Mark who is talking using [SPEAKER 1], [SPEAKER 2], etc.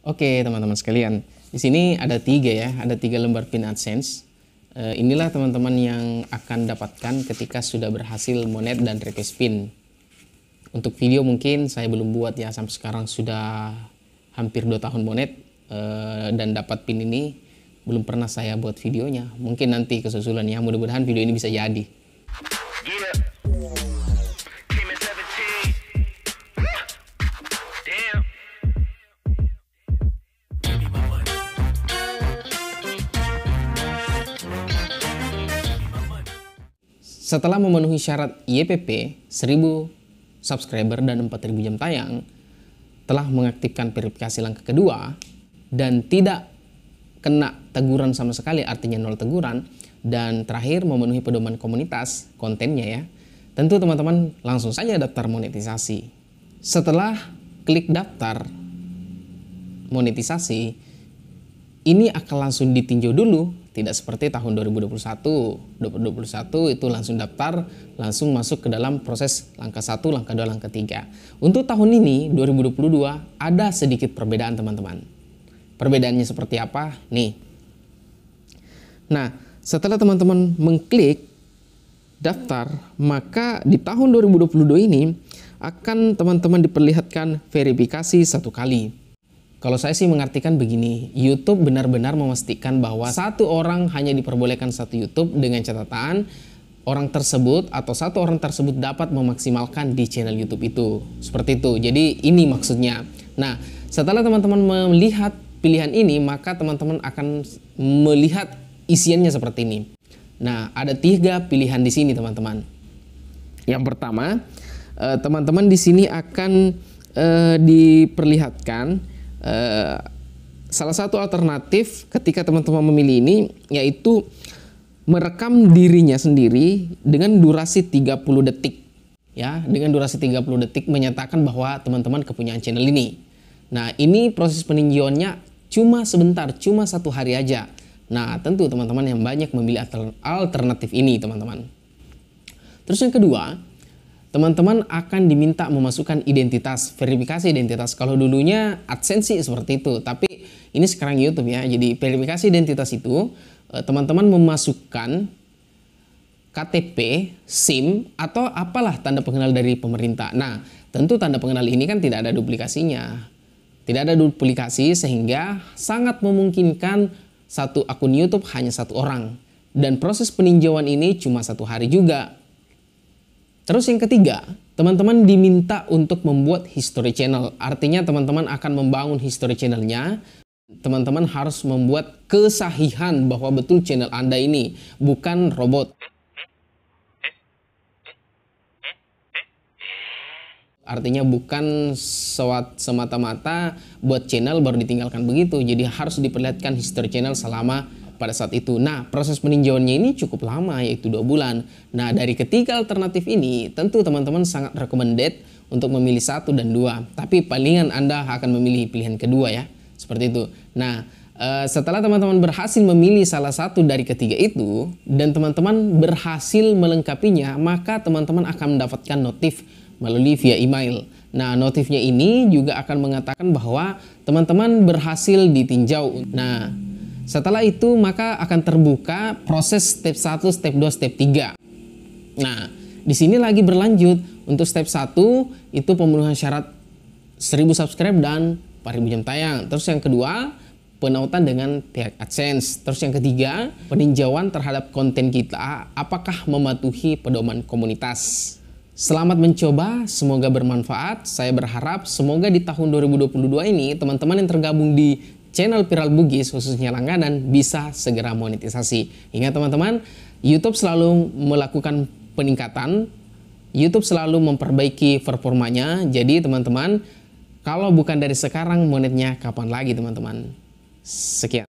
[SPEAKER 1] Oke teman-teman sekalian, di sini ada tiga ya, ada tiga lembar pin AdSense. Uh, inilah teman-teman yang akan dapatkan ketika sudah berhasil monet dan request pin. Untuk video mungkin saya belum buat ya, sampai sekarang sudah hampir 2 tahun monet uh, dan dapat pin ini belum pernah saya buat videonya. Mungkin nanti kesusulannya, mudah-mudahan video ini bisa jadi. Setelah memenuhi syarat YPP 1000 subscriber dan 4000 jam tayang, telah mengaktifkan verifikasi langkah kedua dan tidak kena teguran sama sekali artinya nol teguran dan terakhir memenuhi pedoman komunitas kontennya ya. Tentu teman-teman langsung saja daftar monetisasi. Setelah klik daftar monetisasi, ini akan langsung ditinjau dulu tidak seperti tahun 2021. 2021 itu langsung daftar, langsung masuk ke dalam proses langkah 1, langkah 2, langkah 3. Untuk tahun ini 2022 ada sedikit perbedaan teman-teman. Perbedaannya seperti apa? Nih. Nah, setelah teman-teman mengklik daftar, maka di tahun 2022 ini akan teman-teman diperlihatkan verifikasi satu kali. Kalau saya sih mengartikan begini, YouTube benar-benar memastikan bahwa satu orang hanya diperbolehkan satu YouTube dengan catatan orang tersebut atau satu orang tersebut dapat memaksimalkan di channel YouTube itu. Seperti itu. Jadi ini maksudnya. Nah, setelah teman-teman melihat pilihan ini, maka teman-teman akan melihat isiannya seperti ini. Nah, ada tiga pilihan di sini, teman-teman. Yang pertama, eh, teman-teman di sini akan eh, diperlihatkan Eh, salah satu alternatif ketika teman-teman memilih ini yaitu merekam dirinya sendiri dengan durasi 30 detik. Ya dengan durasi 30 detik menyatakan bahwa teman-teman kepunyaan channel ini. Nah ini proses peninjauannya cuma sebentar cuma satu hari aja. Nah tentu teman-teman yang banyak memilih alternatif ini teman-teman. Terus yang kedua teman-teman akan diminta memasukkan identitas, verifikasi identitas. Kalau dulunya AdSense seperti itu, tapi ini sekarang YouTube ya. Jadi verifikasi identitas itu eh, teman-teman memasukkan KTP, SIM atau apalah tanda pengenal dari pemerintah. Nah, tentu tanda pengenal ini kan tidak ada duplikasinya. Tidak ada duplikasi sehingga sangat memungkinkan satu akun YouTube hanya satu orang. Dan proses peninjauan ini cuma satu hari juga Terus yang ketiga, teman-teman diminta untuk membuat history channel. Artinya teman-teman akan membangun history channelnya. Teman-teman harus membuat kesahihan bahwa betul channel Anda ini bukan robot. Artinya bukan semata-mata buat channel baru ditinggalkan begitu. Jadi harus diperlihatkan history channel selama pada saat itu. Nah, proses peninjauannya ini cukup lama, yaitu dua bulan. Nah, dari ketiga alternatif ini, tentu teman-teman sangat recommended untuk memilih satu dan dua. Tapi palingan Anda akan memilih pilihan kedua ya, seperti itu. Nah, eh, setelah teman-teman berhasil memilih salah satu dari ketiga itu, dan teman-teman berhasil melengkapinya, maka teman-teman akan mendapatkan notif melalui via email. Nah, notifnya ini juga akan mengatakan bahwa teman-teman berhasil ditinjau. Nah, setelah itu maka akan terbuka proses step 1, step 2, step 3. Nah, di sini lagi berlanjut untuk step 1 itu pemenuhan syarat 1000 subscribe dan 4000 jam tayang. Terus yang kedua, penautan dengan pihak AdSense. Terus yang ketiga, peninjauan terhadap konten kita apakah mematuhi pedoman komunitas. Selamat mencoba, semoga bermanfaat. Saya berharap semoga di tahun 2022 ini teman-teman yang tergabung di channel Viral Bugis khususnya langganan bisa segera monetisasi. Ingat teman-teman, YouTube selalu melakukan peningkatan, YouTube selalu memperbaiki performanya. Jadi teman-teman, kalau bukan dari sekarang monetnya kapan lagi teman-teman? Sekian.